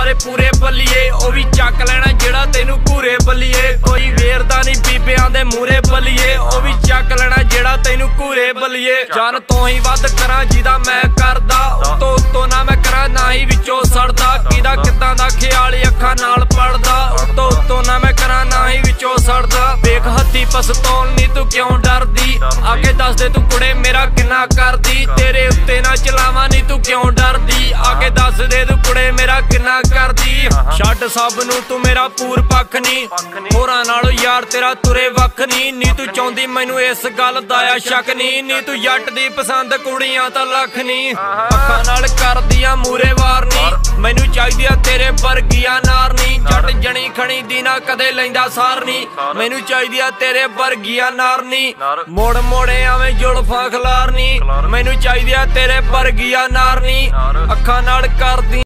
ਸਾਰੇ ਪੂਰੇ ਬੱਲੀਏ, ਉਹ ਵੀ ਚੱਕ ਲੈਣਾ ਜਿਹੜਾ ਤੈਨੂੰ ਘੂਰੇ ਬੱਲੀਏ। ਕੋਈ ਵੇਰਦਾ ਨਹੀਂ ਬੀਬਿਆਂ ਦੇ ਮੂਰੇ ਬੱਲੀਏ, ਉਹ ਵੀ ਚੱਕ ਲੈਣਾ ਜਿਹੜਾ ਤੈਨੂੰ ਘੂਰੇ ਬੱਲੀਏ। ਜਾਨ ਤੋਂ ਹੀ ਵੱਧ ਕਰਾਂ ਜਿਹਦਾ ਮੈਂ ਕਰਦਾ, ਉਤੋਂ ਉਤੋਂ ਨਾ ਮੈਂ ਕਰਾਂ, ਨਾ ਹੀ ਵਿੱਚੋਂ ਸੜਦਾ। ਕਿਦਾ ਕਿੱਦਾਂ ਦਾ ਖਿਆਲ ਅੱਖਾਂ ਨਾਲ ਪੜਦਾ, ਉਤੋਂ ਉਤੋਂ ਨਾ ਮੈਂ ਕਰਾਂ, ਨਾ ਹੀ ਵਿੱਚੋਂ ਸੜਦਾ। ਵੇਖ ਹੱਥੀ ਪਸਤੌਲ ਨਹੀਂ ਤੂੰ ਕਿਉਂ ਡਰਦੀ? ਆ ਕੇ ਦੱਸ ਦੇ ਤੂੰ ਕੁੜੇ ਮੇਰਾ ਕਿੰਨਾ ਕਰਦੀ? ਤੇਰੇ ਉੱਤੇ ਨਾ ਚਲਾਵਾਂ ਨਹੀਂ ਤੂੰ ਕਿਉਂ ਡਰਦੀ? ਆ ਕੇ ਦੱਸ ਦੇ ਤੂੰ ਕੁੜੇ ਮੇਰਾ ਕਿੰਨਾ ਕਰਦੀ? ਛੱਡ ਸਭ ਨੂੰ ਤੂੰ ਮੇਰਾ ਪੂਰ ਪੱਖ ਨਹੀਂ ਹੋਰਾਂ ਨਾਲੋਂ ਯਾਰ ਤੇਰਾ ਤੁਰੇ ਵੱਖ ਨਹੀਂ ਨੀ ਤੂੰ ਚਾਹੁੰਦੀ ਮੈਨੂੰ ਇਸ ਗੱਲ ਦਾ ਆ ਸ਼ੱਕ ਨਹੀਂ ਨੀ ਤੂੰ ਜੱਟ ਦੀ ਪਸੰਦ ਕੁੜੀਆਂ ਤਾਂ ਲੱਖ ਨਹੀਂ ਅੱਖਾਂ ਨਾਲ ਕਰਦੀਆਂ ਮੂਰੇ ਵਾਰ ਨਹੀਂ ਮੈਨੂੰ ਚਾਹੀਦੀ ਆ ਤੇਰੇ ਵਰਗੀਆਂ ਨਾਰ ਨਹੀਂ ਜੱਟ ਜਣੀ ਖਣੀ ਦੀ ਨਾ ਕਦੇ ਲੈਂਦਾ ਸਾਰ ਨਹੀਂ ਮੈਨੂੰ ਚਾਹੀਦੀ ਆ ਤੇਰੇ ਵਰਗੀਆਂ ਨਾਰ ਨਹੀਂ ਮੋੜ ਮੋੜੇ ਆਵੇਂ ਜੁਲਫਾਂ ਖਲਾਰ ਨਹੀਂ ਮੈਨੂੰ ਚਾਹੀਦੀ ਆ ਤੇਰੇ ਵਰਗੀਆਂ ਨਾਰ ਨਹੀਂ ਅੱਖਾਂ ਨਾਲ ਕਰਦੀ